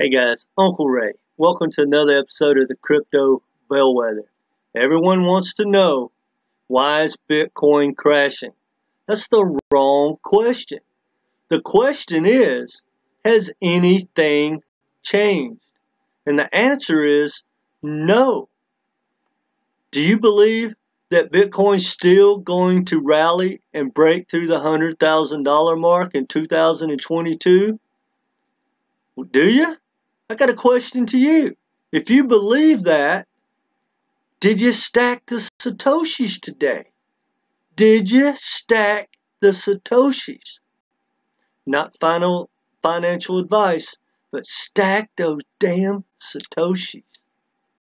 Hey guys, Uncle Ray. Welcome to another episode of the Crypto Bellwether. Everyone wants to know why is Bitcoin crashing? That's the wrong question. The question is, has anything changed? And the answer is no. Do you believe that Bitcoin's still going to rally and break through the $100,000 mark in 2022? Do you? I got a question to you. If you believe that, did you stack the Satoshis today? Did you stack the Satoshis? Not final financial advice, but stack those damn Satoshis.